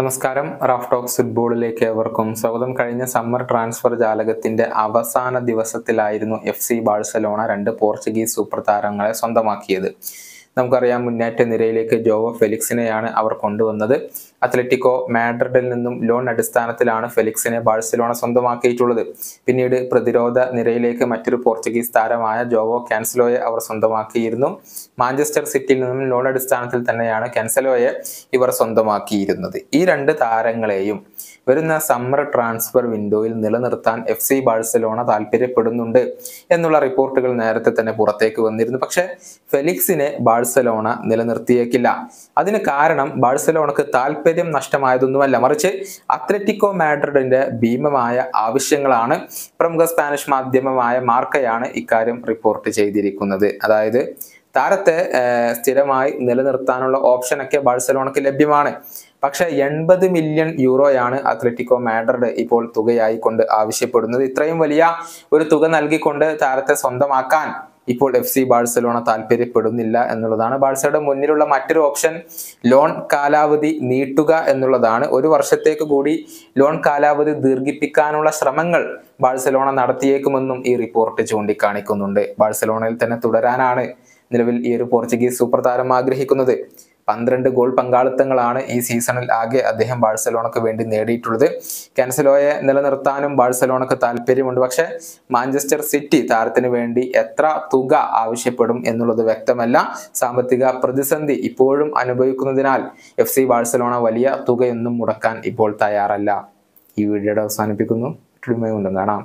നമസ്കാരം. Raf talks ഫുട്ബോളിലേക്ക് ഏവർക്കും സ്വാഗതം. കഴിഞ്ഞ സമ്മർ ട്രാൻസ്ഫർ ജാലകത്തിന്റെ അവസാന ദിവസത്തിലായിരുന്നു എഫ് സി ബാഴ്സലോണ രണ്ട് പോർച്ചുഗീസ് സൂപ്പർ താരങ്ങളെ സ്വന്തമാക്കിയത്. നമുക്കറിയാം മുന്നേറ്റ നിരയിലേക്ക് ജോവോ ഫെലിക്സിനെയാണ് അവർ കൊണ്ടുവന്നത്. അത്ലറ്റിക്കോ മാഡ്രിഡിൽ നിന്നും ലോൺ അടിസ്ഥാനത്തിലാണ് ഫെലിക്സിനെ ബാഴ്സലോണ സ്വന്തമാക്കിയിട്ടുള്ളത്. പിന്നീട് പ്രതിരോധ നിരയിലേക്ക് മറ്റൊരു പോർച്ചുഗീസ് താരമായ ജോവോ കാൻസലോയെ അവർ സ്വന്തമാക്കിയിരുന്നു. മാഞ്ചസ്റ്റർ സിറ്റിയിൽ നിന്നും ലോൺ അടിസ്ഥാനത്തിൽ തന്നെയാണ് കാൻസലോയെ ഇവർ സ്വന്തമാക്കിയിരുന്നത്. ഈ രണ്ട് താരങ്ങളെയും വരുന്ന സമ്മർ ട്രാൻസ്ഫർ വിൻഡോയിൽ നിലനിർത്താൻ എഫ് സി ബാഴ്സലോണ താല്പര്യപ്പെടുന്നുണ്ട് എന്നുള്ള റിപ്പോർട്ടുകൾ നേരത്തെ തന്നെ പുറത്തേക്ക് വന്നിരുന്നു. പക്ഷേ ഫെലിക്സിനെ ബാഴ്സലോണ നിലനിർത്തിയേക്കില്ല. അതിന് കാരണം ബാഴ്സലോണക്ക് താല്പര്യം നഷ്ടമായതൊന്നുമല്ല. മറിച്ച് അത്ലറ്റിക്കോ മാഡ്രിഡിന്റെ ഭീമമായ ആവശ്യങ്ങളാണ് പ്രമുഖ സ്പാനിഷ് മാധ്യമമായ മാർക്കയാണ് ഇക്കാര്യം റിപ്പോർട്ട് ചെയ്തിരിക്കുന്നത്. അതായത് താരത്തെ സ്ഥിരമായി നിലനിർത്താനുള്ള ഓപ്ഷനൊക്കെ ബാഴ്സലോണക്ക് ലഭ്യമാണ്. പക്ഷെ എൺപത് മില്യൺ യൂറോയാണ് അത്ലറ്റിക്കോ മാഡ്രിഡ് ഇപ്പോൾ തുകയായി കൊണ്ട് ആവശ്യപ്പെടുന്നത്. ഇത്രയും വലിയ ഒരു തുക നൽകിക്കൊണ്ട് താരത്തെ സ്വന്തമാക്കാൻ ഇപ്പോൾ എഫ് സി ബാഴ്സലോണ താല്പര്യപ്പെടുന്നില്ല എന്നുള്ളതാണ്. ബാഴ്സയുടെ മുന്നിലുള്ള മറ്റൊരു ഓപ്ഷൻ ലോൺ കാലാവധി നീട്ടുക എന്നുള്ളതാണ്. ഒരു വർഷത്തേക്ക് കൂടി ലോൺ കാലാവധി ദീർഘിപ്പിക്കാനുള്ള ശ്രമങ്ങൾ ബാഴ്സലോണ നടത്തിയേക്കുമെന്നും ഈ റിപ്പോർട്ട് ചൂണ്ടിക്കാണിക്കുന്നുണ്ട്. ബാഴ്സലോണയിൽ തന്നെ തുടരാനാണ് നിലവിൽ ഈ ഒരു പോർച്ചുഗീസ് സൂപ്പർ താരം ആഗ്രഹിക്കുന്നത്. പന്ത്രണ്ട് ഗോൾ പങ്കാളിത്തങ്ങളാണ് ഈ സീസണിൽ ആകെ അദ്ദേഹം ബാഴ്സലോണക്ക് വേണ്ടി നേടിയിട്ടുള്ളത്. കാൻസലോയെ നിലനിർത്താനും ബാഴ്സലോണക്ക് താല്പര്യമുണ്ട്. പക്ഷെ മാഞ്ചസ്റ്റർ സിറ്റി താരത്തിന് വേണ്ടി എത്ര തുക ആവശ്യപ്പെടും എന്നുള്ളത് വ്യക്തമല്ല. സാമ്പത്തിക പ്രതിസന്ധി ഇപ്പോഴും അനുഭവിക്കുന്നതിനാൽ എഫ് സി ബാഴ്സലോണ വലിയ തുകയൊന്നും മുടക്കാൻ ഇപ്പോൾ തയ്യാറല്ല. ഈ വീഡിയോയുടെ അവസാനിപ്പിക്കുന്നു. കാണാം.